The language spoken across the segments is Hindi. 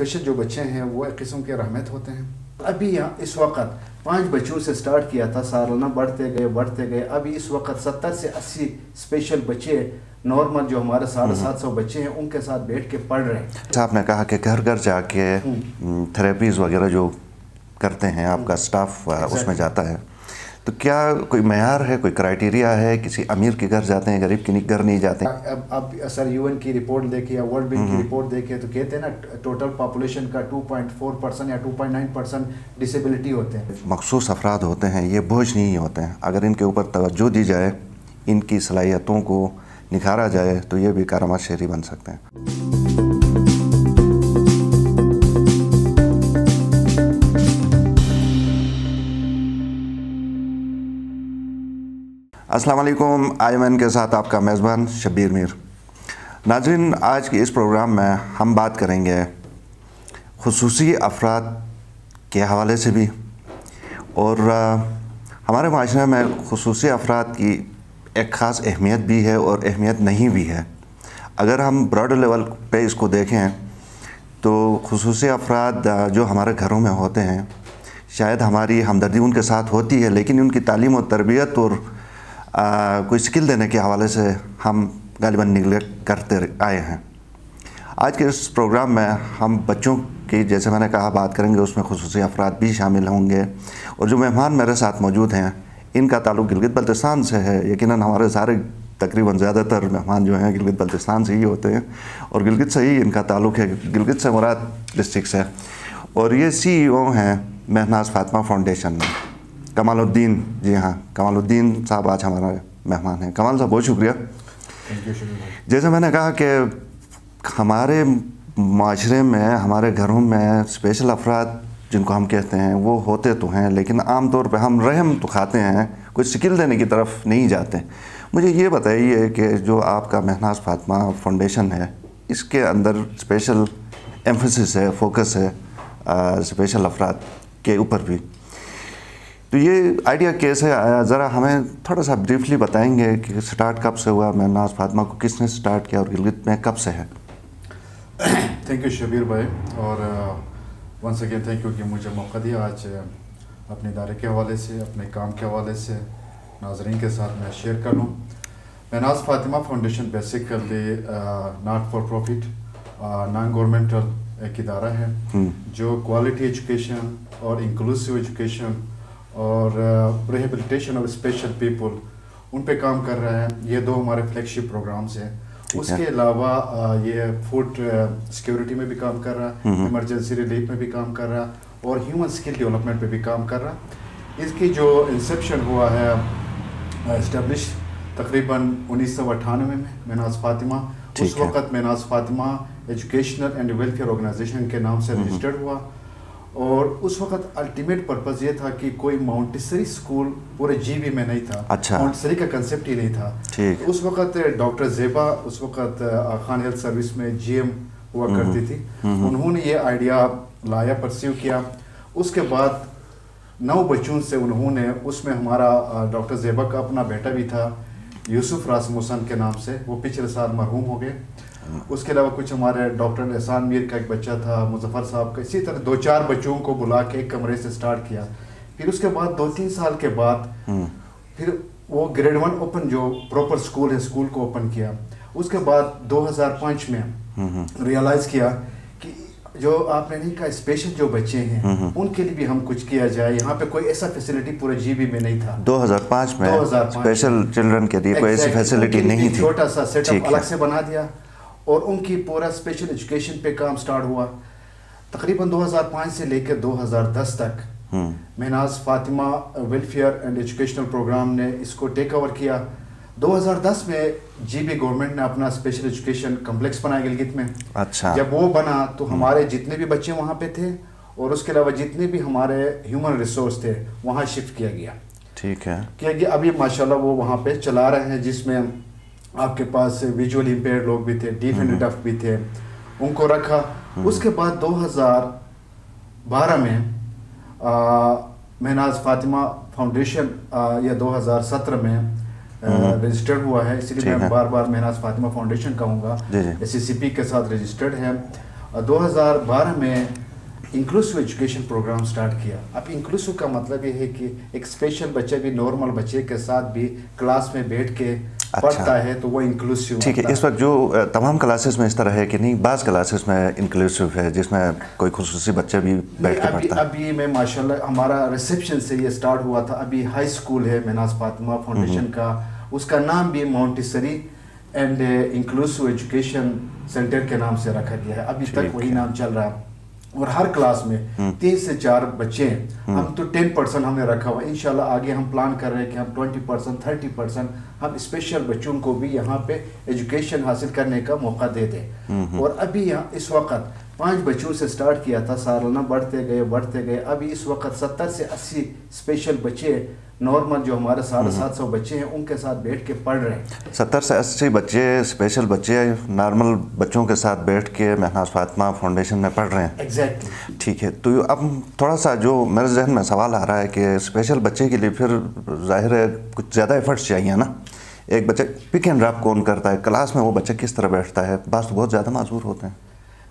स्पेशल जो बच्चे हैं वो एक किस्म के रहमत होते हैं। अभी यहाँ इस वक्त पाँच बच्चों से स्टार्ट किया था सालाना बढ़ते गए बढ़ते गए। अभी इस वक्त सत्तर से अस्सी स्पेशल बच्चे नॉर्मल जो हमारे साढ़े हम्म। सात सौ बच्चे हैं उनके साथ बैठ के पढ़ रहे हैं। अच्छा आपने कहा कि घर घर जाके हम्म। थेरेपीज़ वगैरह जो करते हैं आपका स्टाफ उसमें जाता है। तो क्या कोई मैार है कोई क्राइटेरिया है किसी अमीर के घर जाते हैं गरीब के घर नहीं जाते? हैं अब अब सर यूएन की रिपोर्ट देखिए या वर्ल्ड बैंक की हम्म। रिपोर्ट देखे तो कहते हैं ना टोटल पॉपुलेशन का 2.4 परसेंट या 2.9 परसेंट डिसेबिलिटी होते हैं। मखसूस अफराद होते हैं ये बोझ नहीं होते हैं। अगर इनके ऊपर तोज्जो दी जाए इनकी सलाहियतों को निखारा जाए तो ये भी कारामत शहरी बन सकते हैं। अस्सलाम वालेकुम आयमन के साथ आपका मेज़बान शब्बीर मीर। नाजरीन, आज के इस प्रोग्राम में हम बात करेंगे खसूसी अफराद के हवाले से भी। और हमारे माशरे में खसूसी अफराद की एक ख़ास अहमियत भी है और अहमियत नहीं भी है। अगर हम ब्रॉड लेवल पे इसको देखें तो खसूसी अफराद जो हमारे घरों में होते हैं, शायद हमारी हमदर्दी उनके साथ होती है, लेकिन उनकी तालीम और तरबियत और अ, कोई स्किल देने के हवाले से हम गालिबा निगलेक्ट करते आए हैं। आज के इस प्रोग्राम में हम बच्चों की जैसे मैंने कहा बात करेंगे। उसमें खसूस अफराद भी शामिल होंगे और जो मेहमान मेरे साथ मौजूद हैं इनका ताल्लुक गिलगित बल्तिस्तान से है। यकीन हमारे सारे तकरीबन ज़्यादातर मेहमान जो हैं गिलगित बल्तिस्तान से ही होते हैं और गिलगित से ही इनका ताल्लुक है। गिलगित से मुराद डिस्ट्रिक्ट से। और ये सी ई ओ हैं महनाज फातमा फाउंडेशन में। कमालुद्दीन जी हाँ कमालुद्दीन साहब आज हमारे मेहमान हैं। कमाल साहब बहुत शुक्रिया। जैसे मैंने कहा कि हमारे माशरे में हमारे घरों में स्पेशल अफराद जिनको हम कहते हैं वो होते तो हैं लेकिन आम तौर पे हम रहम तो खाते हैं कुछ स्किल देने की तरफ़ नहीं जाते। मुझे ये बताइए कि जो आपका महनाज फातमा फाउंडेशन है इसके अंदर स्पेशल एम्फोसिस है फोकस है आ, स्पेशल अफराद के ऊपर भी? तो ये आइडिया कैसे आया। ज़रा हमें थोड़ा सा ब्रीफली बताएँगे कि स्टार्ट कब से हुआ महनाज फातिमा को किसने स्टार्ट किया और गिलगित में कब से है? थैंक यू शबीर भाई। और वंस अगेन थैंक यू कि मुझे मौका दिया आज uh, अपने इदारे के हवाले से अपने काम के हवाले से नाजरीन के साथ मैं शेयर कर। लूँ Mahnaz Fatima foundation basically not for profit non governmental एक इदारा है हम्म, जो क्वालिटी एजुकेशन और इंक्लूसिव एजुकेशन और रिहेबिलिटेशन ऑफ़ स्पेशल पीपल उन पे काम कर रहे हैं। ये दो हमारे फ्लैगशिप प्रोग्राम्स हैं। उसके अलावा अ, ये फ़ूड सिक्योरिटी में भी काम कर रहा। है। इमरजेंसी रिलीफ में भी काम कर रहा है और ह्यूमन स्किल डेवलपमेंट पे भी काम कर रहा है। इसकी जो इंसेप्शन हुआ है इस्टेब्लिश तकरीबन उन्नीस सौ अट्ठानवे में मेनाज फातिमा। उस वक्त Menaz Fatima educational and welfare organisation के नाम से। रजिस्टर्ड हुआ। और उस वक्त अल्टीमेट पर्पस ये था कि कोई माउंटेसरी स्कूल पूरे जीबी में नहीं था। अच्छा। माउंटेसरी का कंसेप्ट ही नहीं था। ठीक। उस वक्त डॉक्टर जेबा उस वक्त खान हेल्थ सर्विस में जीएम हुआ हम्म, करती थी। हम्म। उन्होंने ये आइडिया लाया परस्यू किया। उसके बाद नौ बच्चों से उन्होंने उसमें हमारा डॉक्टर जेबा का अपना बेटा भी था यूसुफ रासमुसन के नाम से वो पिछले साल मरहूम हो गए। उसके अलावा कुछ हमारे डॉक्टर एहसान मीर का एक बच्चा था मुजफ्फर साहब का। इसी तरह दो चार बच्चों को बुला के एक कमरे से स्टार्ट किया। फिर उसके बाद दो तीन साल के बाद हम्म, फिर वो ग्रेड वन ओपन जो प्रॉपर स्कूल है स्कूल को ओपन किया। उसके बाद 2005 में हम्म, हम्म, रियलाइज़ किया कि जो आपने नहीं कहा स्पेशल जो बच्चे हैं हम्म। उनके लिए भी हम कुछ किया जाए। यहाँ पे कोई ऐसा फैसिलिटी पूरे जीबी में नहीं था। 2005 में 2005 स्पेशल चिल्ड्रन के लिए कोई ऐसी फैसिलिटी नहीं थी। छोटा सा सेटअप अलग से बना दिया। और उनकी पूरा स्पेशल एजुकेशन पे काम स्टार्ट हुआ। तकरीबन 2005 से लेकर 2010 तक हम्म, Mahnaz Fatima welfare and educational programme ने इसको टेक ओवर किया। 2010 में जीबी गवर्नमेंट ने अपना स्पेशल एजुकेशन कम्प्लेक्स बनाया गिलगित में। अच्छा। जब वो बना तो हमारे जितने भी बच्चे वहाँ पे थे और उसके अलावा जितने भी हमारे ह्यूमन रिसोर्स थे वहाँ शिफ्ट किया गया। ठीक है। किया गया। अभी माशाल्लाह वो वहाँ पे चला रहे हैं जिसमें आपके पास विजुअल इम्पेयर लोग भी थे डीफ एंड डफ भी थे उनको रखा। उसके बाद 2012 में महनाज फातिमा फाउंडेशन या 2017 में रजिस्टर्ड हुआ है। इसलिए मैं बार बार महनाज फातिमा फाउंडेशन कहूँगा। एस के साथ रजिस्टर्ड है। 2012 में इंक्लूसिव एजुकेशन प्रोग्राम स्टार्ट किया। अब इंक्लूसिव का मतलब ये है कि एक स्पेशल बच्चे भी नॉर्मल बच्चे के साथ भी क्लास में बैठ के। पढ़ता है तो वो इंक्लूसिव ठीक है इस वक्त जो तमाम क्लासेस में इस तरह है कि नहीं बाज़ क्लासेस में इंक्लूसिव है जिसमें कोई खसूसी बच्चा भी बैठ के पढ़ता है। अभी मैं माशाल्लाह हमारा रिसेप्शन से ये स्टार्ट हुआ था। अभी हाई स्कूल है मेनाज फातिमा फाउंडेशन का। उसका नाम भी Montessori and inclusive education centre के नाम से रखा गया है। अभी तक वही नाम चल रहा। है और हर क्लास में तीन से चार बच्चे हैं। हम तो टेन परसेंट हमने रखा हुआ इंशाल्लाह आगे हम प्लान कर रहे हैं कि हम ट्वेंटी परसेंट थर्टी परसेंट हम स्पेशल बच्चों को भी यहाँ पे एजुकेशन हासिल करने का मौका दे दें। और अभी यहाँ इस वक्त पाँच बच्चों से स्टार्ट किया था सालाना बढ़ते गए बढ़ते गए। अभी इस वक्त सत्तर से अस्सी स्पेशल बच्चे नॉर्मल जो हमारे साढ़े सात सौ बच्चे हैं उनके साथ बैठ के पढ़ रहे हैं। सत्तर से अस्सी बच्चे स्पेशल बच्चे नॉर्मल बच्चों के साथ बैठ के महनाज फातमा फाउंडेशन में पढ़ रहे हैं। एग्जैक्टली ठीक है तो अब थोड़ा सा जो मेरे जहन में सवाल आ रहा है कि स्पेशल बच्चे के लिए फिर ज़ाहिर है कुछ ज़्यादा एफर्ट्स चाहिए ना? एक बच्चा पिक एंड ड्रॉप कौन करता है? क्लास में वो बच्चा किस तरह बैठता है? बस तो बहुत ज़्यादा माजूर होते हैं।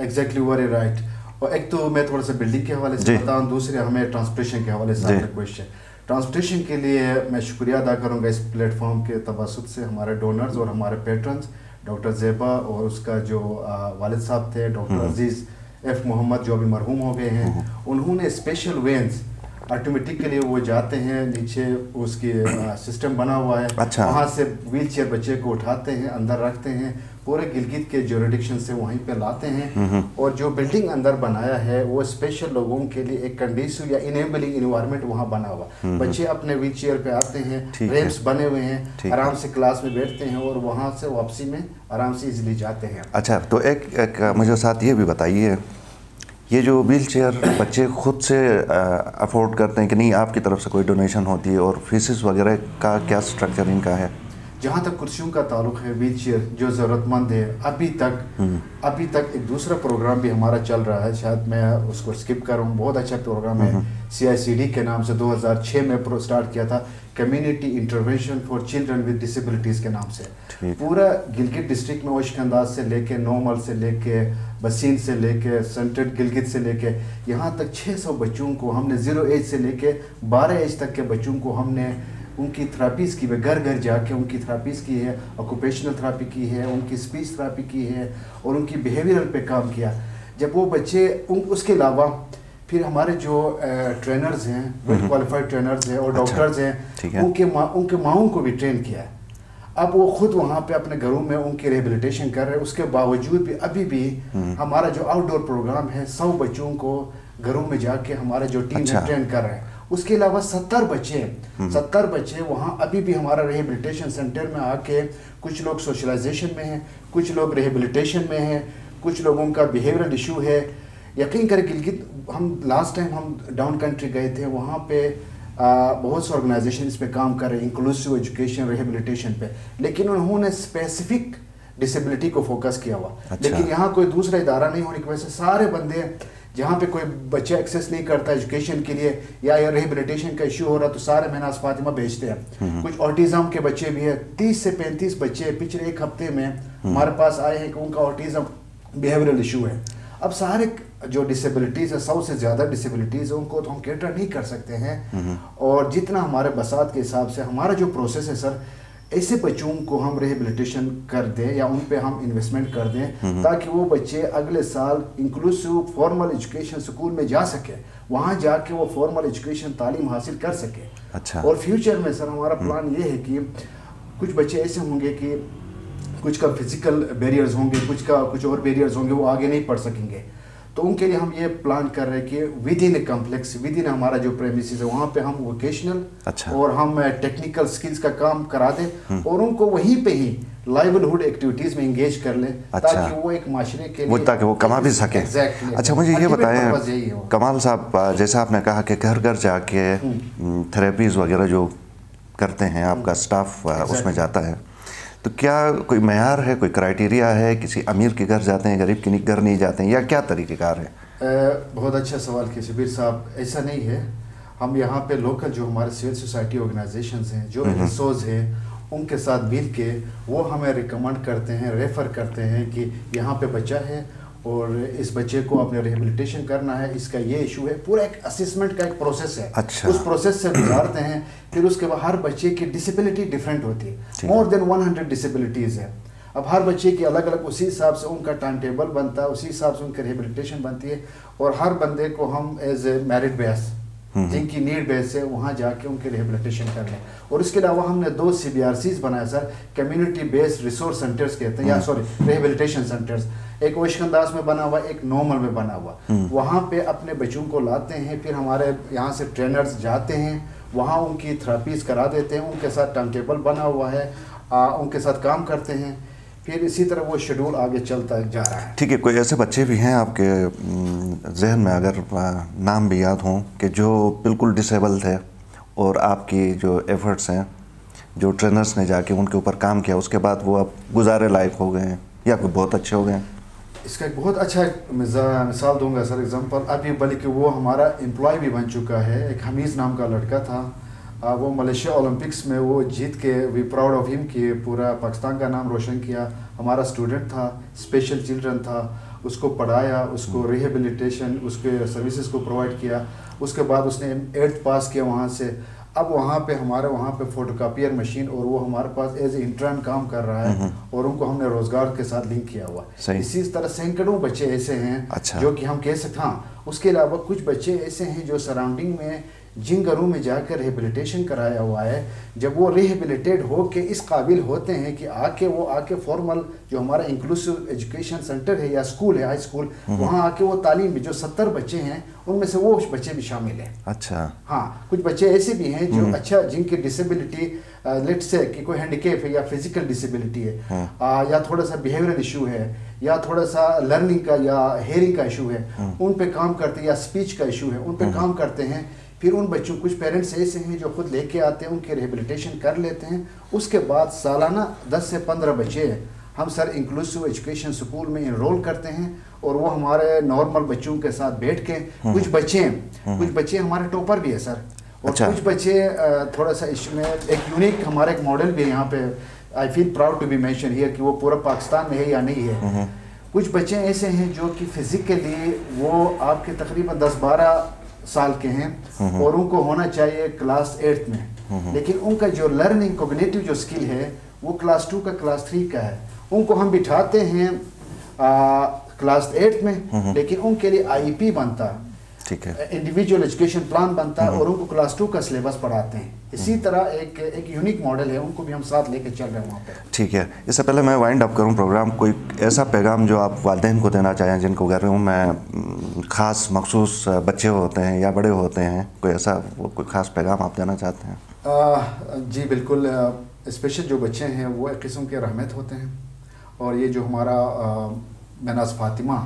एग्जैक्टली वेरी राइट और एक तो मैं थोड़ा सा बिल्डिंग के हवाले। से बताऊँ दूसरे हमें ट्रांसपोर्टेशन के हवाले से क्वेश्चन ट्रांसपोर्टेशन के लिए मैं शुक्रिया अदा करूँगा इस प्लेटफॉर्म के तवसत से हमारे डोनर्स और हमारे पेटर्नस डॉक्टर जेबा और उसका जो वालिद साहब थे डॉक्टर अज़ीज़ एफ़ मोहम्मद जो अभी मरहूम हो गए हैं उन्होंने स्पेशल वेंस ऑटोमेटिकली वो जाते हैं नीचे उसकी सिस्टम बना हुआ है। अच्छा। वहाँ से व्हील चेयर बच्चे को उठाते हैं अंदर रखते हैं पूरे गिलगित के जोरिडिक्शन से वहीं पे लाते हैं। और जो बिल्डिंग अंदर बनाया है वो स्पेशल लोगों के लिए एक कंडीसिव या इनेबलिंग इन्वायरमेंट वहाँ बना हुआ। बच्चे अपने व्हील चेयर पे आते हैं ठीक है। बने हुए हैं आराम से क्लास में बैठते हैं और वहाँ से वापसी में आराम से इजिली जाते हैं। अच्छा तो एक, एक मुझे साथ ये भी बताइए ये जो व्हील चेयर बच्चे खुद से अफोर्ड करते हैं कि नहीं, आपकी तरफ़ से कोई डोनेशन होती है और फीसिस वगैरह का क्या स्ट्रक्चर इनका है? जहाँ तक कुर्सियों का ताल्लुक है व्हील चेयर जो ज़रूरतमंद है अभी तक अभी तक एक दूसरा प्रोग्राम भी हमारा चल रहा है शायद मैं उसको स्किप कर रहा हूँ बहुत अच्छा प्रोग्राम है सीआईसीडी के नाम से 2006 में प्रो स्टार्ट किया था community intervention for children with disabilities के नाम से। पूरा गिलगित डिस्ट्रिक्ट में ओशकंदाज से लेके नोमल से लेके बसीन से लेके सेंट्रल गिलगित से लेके यहाँ तक 600 बच्चों को हमने ज़ीरो एज से लेके 12 एज तक के बच्चों को हमने उनकी थेरापीज की है घर घर जाके उनकी थेरापीज की है ऑक्यूपेशनल थेरापी की है उनकी स्पीच थेरापी की है और उनकी बिहेवियरल पे काम किया। जब वो बच्चे उन उसके अलावा फिर हमारे जो ट्रेनर्स हैं वेल क्वालिफाइड ट्रेनर्स हैं और अच्छा, डॉक्टर्स ठीक हैं। है। उनके माँ उनके माओं को भी ट्रेन किया है। अब वो खुद वहाँ पे अपने घरों में उनकी रिहेबिलिटेशन कर रहे हैं। उसके बावजूद भी अभी भी हमारा जो आउटडोर प्रोग्राम है सौ बच्चों को घरों में जाके हमारा जो टीम अच्छा। ट्रेन कर रहे हैं। उसके अलावा सत्तर बच्चे सत्तर बच्चे वहाँ अभी भी हमारा रिहेबिलिटेशन सेंटर में आके कुछ लोग सोशलाइजेशन में हैं कुछ लोग रिहेबिलिटेशन में हैं कुछ लोगों का बिहेवियरल इशू है। यकीन करें गिलगित हम लास्ट टाइम हम डाउन कंट्री गए थे वहाँ पे आ, बहुत से ऑर्गेनाइजेशन इस पे काम कर रहे हैं इंक्लूसिव एजुकेशन रिहेबिलिटेशन पे। लेकिन उन्होंने स्पेसिफिक डिसेबिलिटी को फोकस किया हुआ। अच्छा। लेकिन यहाँ कोई दूसरा इदारा नहीं होने की वजह से सारे बंदे जहाँ पे कोई बच्चा एक्सेस नहीं करता एजुकेशन के लिए या या रिहेबिलिटेशन का इशू हो रहा तो सारे महनाज फातिमा भेजते हैं। कुछ ऑटिज्म के बच्चे भी है। तीस से पैंतीस बच्चे पिछले एक हफ़्ते में हमारे पास आए हैं कि उनका ऑटिज्म बिहेवियरल इशू है। अब सारे जो डिसेबिलिटीज़ है सौ से ज़्यादा डिसेबिलिटीज़ है उनको तो हम कैटर नहीं कर सकते हैं। और जितना हमारे बसात के हिसाब से हमारा जो प्रोसेस है सर ऐसे बच्चों को हम रिहेबिलिटेशन कर दें या उन पे हम इन्वेस्टमेंट कर दें ताकि वो बच्चे अगले साल इंक्लूसिव फॉर्मल एजुकेशन स्कूल में जा सके। वहाँ जाके वो फॉर्मल एजुकेशन तालीम हासिल कर सके। अच्छा। और फ्यूचर में सर हमारा प्लान ये है कि कुछ बच्चे ऐसे होंगे कि कुछ का फ़िज़िकल बैरियर्स होंगे कुछ का कुछ और बैरियर्स होंगे वो आगे नहीं पढ़ सकेंगे। तो उनके लिए हम ये प्लान कर रहे हैं कि within a complex within हमारा जो प्रेमिस है वहाँ पे हम वोकेशनल अच्छा। और हम टेक्निकल स्किल्स का काम करा दें और उनको वहीं पे ही लाइवलीहुड एक्टिविटीज़ में इंगेज कर लें अच्छा। ताकि वो एक माशरे के वो लिए ताकि वो कमा भी सके। अच्छा मुझे ये बताएँ। कमाल साहब जैसा आपने कहा कि घर घर जाके थेरेपीज वगैरह जो करते हैं आपका स्टाफ उसमें जाता है। तो क्या कोई मैार है कोई क्राइटेरिया है किसी अमीर के घर जाते हैं गरीब के घर नहीं जाते हैं या क्या तरीक़ेकार है? बहुत अच्छा सवाल किया शबीर साहब। ऐसा नहीं है। हम यहाँ पे लोकल जो हमारे सिविल सोसाइटी ऑर्गेनाइजेशन हैं जो रिसोर्स हैं उनके साथ मिल के वो हमें रिकमेंड करते हैं रेफ़र करते हैं कि यहाँ पे बच्चा है और इस बच्चे को अपने रिहेबिलिटेशन करना है इसका ये इशू है। पूरा एक असेसमेंट का एक प्रोसेस है। अच्छा। उस प्रोसेस से गुजारते हैं फिर उसके बाद हर बच्चे की डिसेबिलिटी डिफरेंट होती है। मोर देन 100 डिसेबिलिटीज़ है। अब हर बच्चे की अलग अलग उसी हिसाब से उनका टाइम टेबल बनता है उसी हिसाब से उनकी रिहेबिलिटेशन बनती है। और हर बंदे को हम एज ए मेरिट बेस जिनकी नीड बेस है वहाँ जाके उनकी रिहेबिलिटेशन कर लें। और इसके अलावा हमने दो सी बी आर सीज बनाए sir community based resource centres कहते हैं या सॉरी रिहेबिलिटेशन सेंटर्स एक ओशकंदाज में बना हुआ एक नॉर्मल में बना हुआ। वहाँ पे अपने बच्चों को लाते हैं फिर हमारे यहाँ से ट्रेनर्स जाते हैं वहाँ उनकी थेरापीज करा देते हैं उनके साथ टाइम टेबल बना हुआ है आ, उनके साथ काम करते हैं। फिर इसी तरह वो शेड्यूल आगे चलता जा रहा है। ठीक है कोई ऐसे बच्चे भी हैं आपके जहन में अगर नाम भी याद हों कि जो बिल्कुल डिसेबल थे और आपकी जो एफर्ट्स हैं जो ट्रेनर्स ने जाके उनके ऊपर काम किया उसके बाद वो अब गुजारे लायक हो गए हैं या कोई बहुत अच्छे हो गए हैं? इसका एक बहुत अच्छा मिसाल दूँगा सर एग्जांपल अभी बल्कि वो हमारा एम्प्लॉय भी बन चुका है एक हमीज़ नाम का लड़का था। वो मलेशिया ओलंपिक्स में वो जीत के वी प्राउड ऑफ़ हिम कि पूरा पाकिस्तान का नाम रोशन किया। हमारा स्टूडेंट था स्पेशल चिल्ड्रन था। उसको पढ़ाया उसको रिहेबिलिटेशन उसके सर्विसेज़ को प्रोवाइड किया। उसके बाद उसने एट्थ पास किया वहाँ से। अब वहाँ पे हमारे वहाँ पे फोटोकॉपियर मशीन और वो हमारे पास एज ए इंटर्न काम कर रहा है और उनको हमने रोज़गार के साथ लिंक किया हुआ। इसी तरह सैकड़ों बच्चे ऐसे हैं अच्छा। जो कि हम कह सकते हाँ उसके अलावा कुछ बच्चे ऐसे हैं जो सराउंडिंग में जिन घरों में जाकर रिहेबिलिटेशन कराया हुआ है। जब वो रिहेबिलिटेट हो के इस काबिल होते हैं कि आके वो आके फॉर्मल जो हमारा इंक्लूसिव एजुकेशन सेंटर है या स्कूल है हाई स्कूल वहाँ आके वो तालीम भी जो सत्तर बच्चे हैं उनमें से वो बच्चे भी शामिल हैं। अच्छा। हाँ कुछ बच्चे ऐसे भी हैं जो अच्छा जिनकी डिसेबिलिटी लेट से कि कोई हैंडीकेप है या फ़िज़िकल डिसेबिलिटी है आ, या थोड़ा सा बिहेवियरल इशू है या थोड़ा सा लर्निंग का या हेयरिंग का इशू है उन पे काम करते हैं या स्पीच का इशू है उन पे काम करते हैं फिर उन बच्चों कुछ पेरेंट्स ऐसे हैं जो खुद लेके आते हैं उनके रिहेबिलिटेशन कर लेते हैं। उसके बाद सालाना 10 से 15 बच्चे हम सर इंक्लूसिव एजुकेशन स्कूल में इनरोल करते हैं और वो हमारे नॉर्मल बच्चों के साथ बैठ के कुछ बच्चे हैं। कुछ बच्चे हमारे टॉपर भी है सर। और अच्छा। कुछ बच्चे थोड़ा सा इसमें एक यूनिक हमारा एक मॉडल भी है यहाँ पे। I feel proud to be mention here कि वो पूरा पाकिस्तान में है या नहीं है। कुछ बच्चे ऐसे हैं जो कि फिजिकली वो आपके तकरीबन 10-12 साल के हैं और उनको होना चाहिए क्लास एट्थ में। लेकिन उनका जो लर्निंग कोग्नेटिव जो स्किल है वो क्लास टू का क्लास थ्री का है। उनको हम बिठाते हैं आ, क्लास एट्थ में लेकिन उनके लिए आईपी बनता। है ठीक है। इंडिविजुअल एजुकेशन प्लान बनता है और उनको क्लास टू का सिलेबस पढ़ाते हैं। इसी तरह एक एक यूनिक मॉडल है उनको भी हम साथ लेके चल रहे हैं वहाँ पे। ठीक है। इससे पहले मैं वाइंड अप करूँ प्रोग्राम कोई ऐसा पैगाम जो आप वालदेन को देना चाहें जिनको घर हूँ मैं ख़ास मखसूस बच्चे होते हैं या बड़े होते हैं कोई ऐसा कोई ख़ास पैगाम आप देना चाहते हैं? आ, जी बिल्कुल स्पेशल जो बच्चे हैं वो एक किस्म के रहमत होते हैं। और ये जो हमारा महनाज फातिमा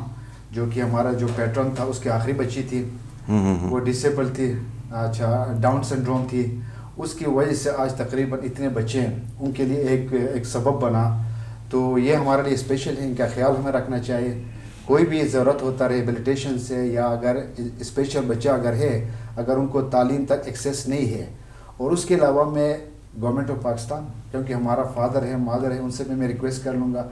जो कि हमारा जो पैटर्न था उसकी आखिरी बच्ची थी। हम्म, हम्म, वो डिसेबल थी। अच्छा डाउन सिंड्रोम थी। उसकी वजह से आज तकरीबन इतने बच्चे हैं उनके लिए एक एक सबब बना। तो ये हमारे लिए स्पेशल है इनका ख्याल हमें रखना चाहिए। कोई भी ज़रूरत होता रिहेबिलिटेशन से या अगर स्पेशल बच्चा अगर है अगर उनको तालीम तक एक्सेस नहीं है। और उसके अलावा मैं गवर्नमेंट ऑफ़ पाकिस्तान क्योंकि हमारा फादर है मादर है उनसे भी मैं रिक्वेस्ट कर लूँगा।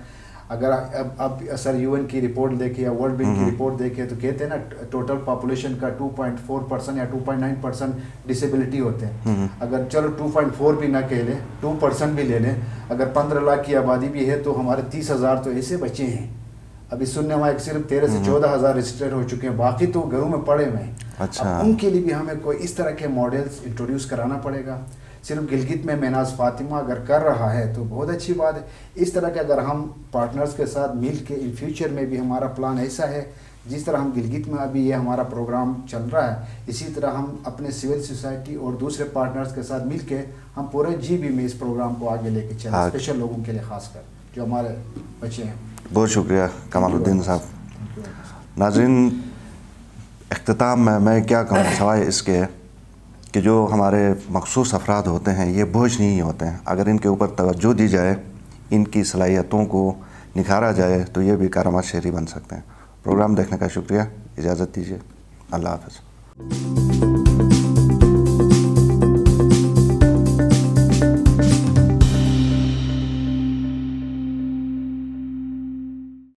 अगर अब अब सर यूएन की रिपोर्ट देखे या वर्ल्ड बैंक की रिपोर्ट देखे तो कहते हैं ना टोटल पॉपुलेशन का 2.4 परसेंट या 2.9 परसेंट डिसेबिलिटी होते हैं। अगर चलो 2.4 भी ना कह लें 2 परसेंट भी ले लें अगर 15 लाख की आबादी भी है तो हमारे तीस हज़ार तो ऐसे बचे हैं। अभी सुनने में सिर्फ़ तेरह से चौदह हज़ार रजिस्टर्ड हो चुके हैं बाकी तो घरों में पड़े हुए हैं। अच्छा। उनके लिए भी हमें कोई इस तरह के मॉडल्स इंट्रोड्यूस कराना पड़ेगा। सिर्फ़ गिलगित में महनाज फातिमा अगर कर रहा है तो बहुत अच्छी बात है। इस तरह के अगर हम पार्टनर्स के साथ मिल के इन फ्यूचर में भी हमारा प्लान ऐसा है जिस तरह हम गिलगित में अभी ये हमारा प्रोग्राम चल रहा है इसी तरह हम अपने सिविल सोसाइटी और दूसरे पार्टनर्स के साथ मिल हम पूरे जी बी में इस प्रोग्राम को आगे लेके चलें। स्पेशल लोगों के लिए खासकर जो हमारे बच्चे हैं। बहुत शुक्रिया कमालुद्दीन साहब। नाजरीन अख्ताम में मैं क्या कहूँ सवाए इसके? कि जो हमारे मखसूस अफराद होते हैं, ये बोझ नहीं होते हैं। अगर इनके ऊपर तोज्जो दी जाए, इनकी सलाहियतों को निखारा जाए तो ये भी कारमा शहरी बन सकते हैं। प्रोग्राम देखने का शुक्रिया। इजाज़त दीजिए। अल्लाह हाफ़